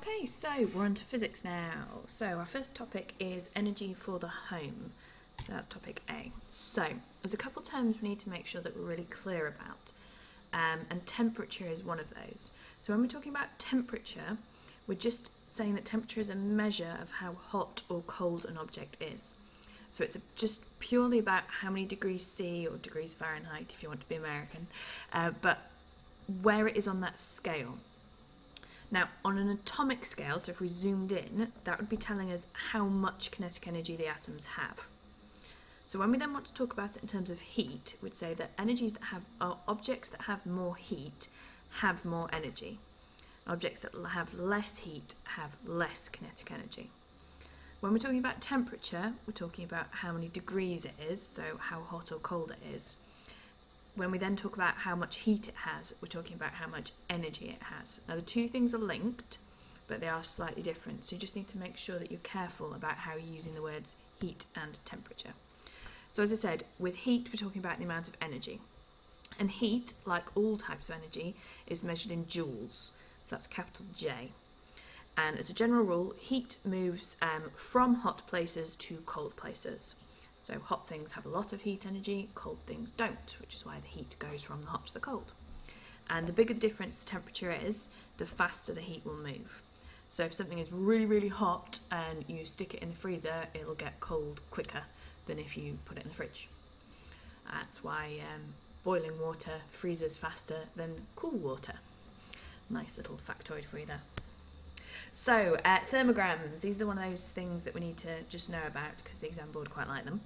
Okay, so we're on to physics now. So our first topic is energy for the home. So that's topic A. So there's a couple terms we need to make sure that we're really clear about. Um, and temperature is one of those. So when we're talking about temperature, we're just saying that temperature is a measure of how hot or cold an object is. So it's just purely about how many degrees C or degrees Fahrenheit, if you want to be American, uh, but where it is on that scale. Now, on an atomic scale, so if we zoomed in, that would be telling us how much kinetic energy the atoms have. So when we then want to talk about it in terms of heat, we'd say that energies that have uh, objects that have more heat have more energy. Objects that have less heat have less kinetic energy. When we're talking about temperature, we're talking about how many degrees it is, so how hot or cold it is. When we then talk about how much heat it has, we're talking about how much energy it has. Now, the two things are linked, but they are slightly different, so you just need to make sure that you're careful about how you're using the words heat and temperature. So, as I said, with heat, we're talking about the amount of energy. And heat, like all types of energy, is measured in joules. So that's capital J. And as a general rule, heat moves um, from hot places to cold places. So hot things have a lot of heat energy, cold things don't, which is why the heat goes from the hot to the cold. And the bigger the difference the temperature is, the faster the heat will move. So if something is really, really hot and you stick it in the freezer, it'll get cold quicker than if you put it in the fridge. That's why um, boiling water freezes faster than cool water. Nice little factoid for you there. So, uh, thermograms, these are one of those things that we need to just know about because the exam board quite like them.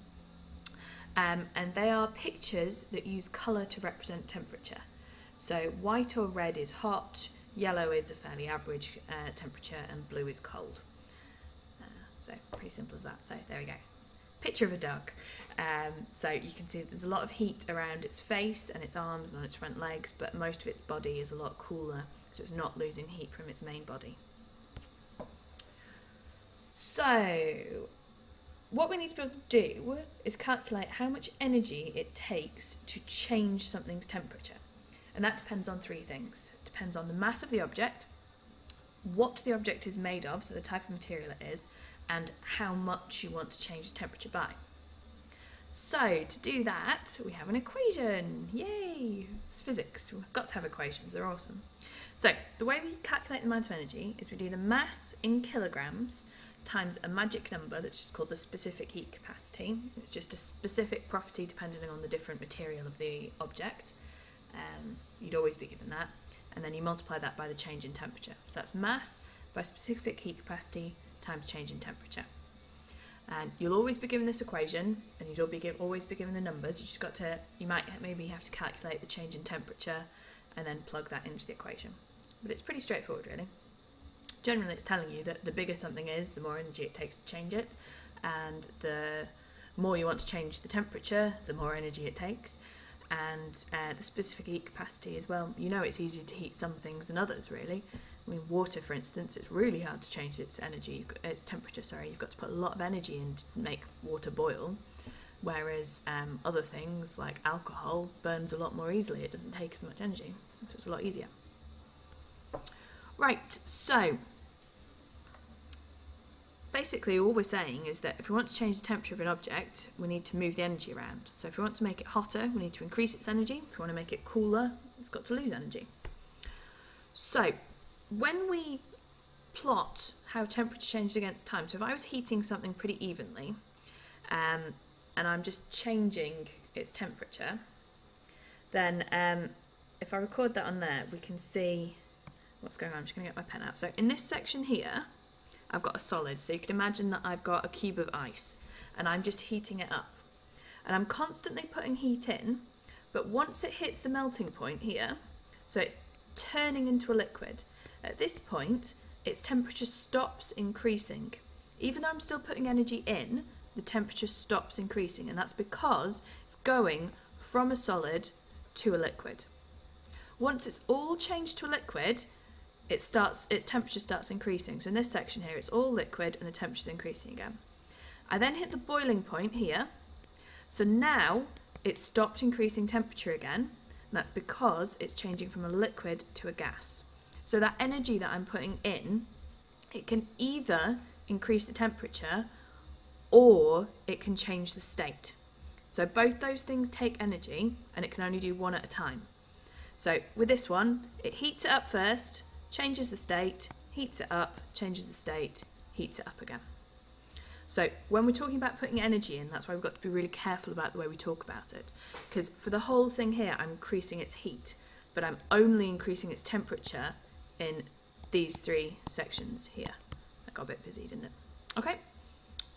Um, and they are pictures that use colour to represent temperature. So, white or red is hot, yellow is a fairly average uh, temperature, and blue is cold. Uh, so, pretty simple as that. So, there we go picture of a dog. Um, so you can see there's a lot of heat around its face and its arms and on its front legs, but most of its body is a lot cooler, so it's not losing heat from its main body. So, what we need to be able to do is calculate how much energy it takes to change something's temperature. And that depends on three things. It depends on the mass of the object, what the object is made of, so the type of material it is, and how much you want to change the temperature by. So to do that, we have an equation. Yay! It's physics. We've got to have equations. They're awesome. So the way we calculate the amount of energy is we do the mass in kilograms times a magic number that's just called the specific heat capacity. It's just a specific property depending on the different material of the object. Um, you'd always be given that. And then you multiply that by the change in temperature. So that's mass by specific heat capacity times change in temperature. And you'll always be given this equation, and you'd always be given the numbers. You just got to, you might maybe have to calculate the change in temperature, and then plug that into the equation. But it's pretty straightforward, really. Generally, it's telling you that the bigger something is, the more energy it takes to change it, and the more you want to change the temperature, the more energy it takes. And uh, the specific heat capacity as well. You know, it's easier to heat some things than others, really. I mean, water, for instance, it's really hard to change its energy, its temperature. Sorry, you've got to put a lot of energy in to make water boil. Whereas um, other things like alcohol burns a lot more easily. It doesn't take as much energy, so it's a lot easier. Right, so basically all we're saying is that if we want to change the temperature of an object, we need to move the energy around. So if we want to make it hotter, we need to increase its energy. If we want to make it cooler, it's got to lose energy. So when we plot how temperature changes against time, so if I was heating something pretty evenly, um, and I'm just changing its temperature, then um, if I record that on there, we can see what's going on. I'm just going to get my pen out. So in this section here, I've got a solid. So you can imagine that I've got a cube of ice, and I'm just heating it up. And I'm constantly putting heat in, but once it hits the melting point here, so it's turning into a liquid, at this point, its temperature stops increasing. Even though I'm still putting energy in, the temperature stops increasing, and that's because it's going from a solid to a liquid. Once it's all changed to a liquid, it starts its temperature starts increasing. So in this section here, it's all liquid and the temperature's increasing again. I then hit the boiling point here. So now it's stopped increasing temperature again, and that's because it's changing from a liquid to a gas. So that energy that I'm putting in it can either increase the temperature or it can change the state. So both those things take energy and it can only do one at a time. So with this one, it heats it up first, changes the state, heats it up, changes the state, heats it up again. So when we're talking about putting energy in, that's why we've got to be really careful about the way we talk about it. Because for the whole thing here, I'm increasing its heat, but I'm only increasing its temperature in these three sections here. That got a bit busy, didn't it? Okay,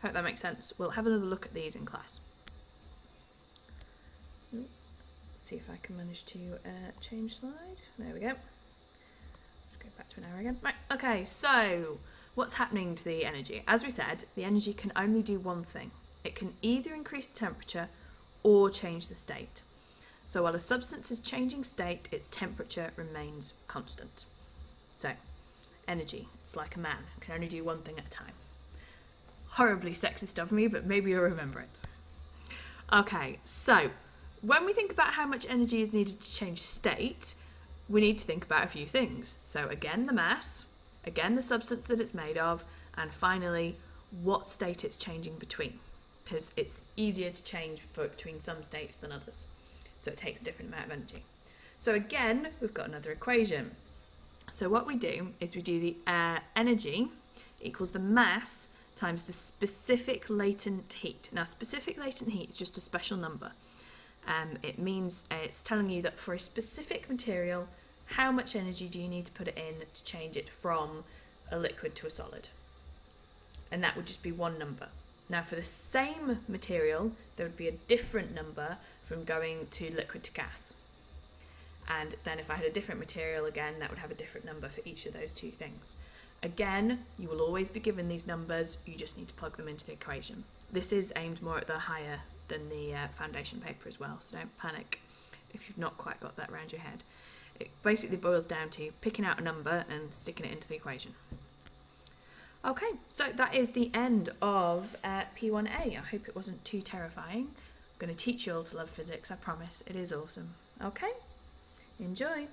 hope that makes sense. We'll have another look at these in class. Let's see if I can manage to uh, change slide. There we go. Go back to an arrow again. Right, okay, so what's happening to the energy? As we said, the energy can only do one thing. It can either increase the temperature or change the state. So while a substance is changing state, its temperature remains constant. So, energy, it's like a man, it can only do one thing at a time. Horribly sexist of me, but maybe you'll remember it. Okay, so when we think about how much energy is needed to change state, we need to think about a few things. So, again, the mass, again, the substance that it's made of, and finally, what state it's changing between. Because it's easier to change between some states than others. So, it takes a different amount of energy. So, again, we've got another equation. So, what we do is we do the uh, energy equals the mass times the specific latent heat. Now, specific latent heat is just a special number. Um, it means uh, it's telling you that for a specific material, how much energy do you need to put it in to change it from a liquid to a solid? And that would just be one number. Now, for the same material, there would be a different number from going to liquid to gas. And then if I had a different material again, that would have a different number for each of those two things. Again, you will always be given these numbers, you just need to plug them into the equation. This is aimed more at the higher than the uh, foundation paper as well, so don't panic if you've not quite got that around your head. It basically boils down to picking out a number and sticking it into the equation. Okay, so that is the end of uh, P1A. I hope it wasn't too terrifying. I'm going to teach you all to love physics, I promise. It is awesome. Okay, enjoy.